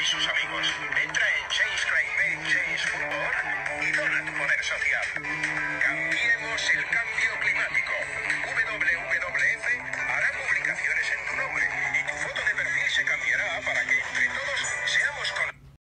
Y sus amigos. Entra en change.org y dona tu poder social.